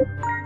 you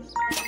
Bye.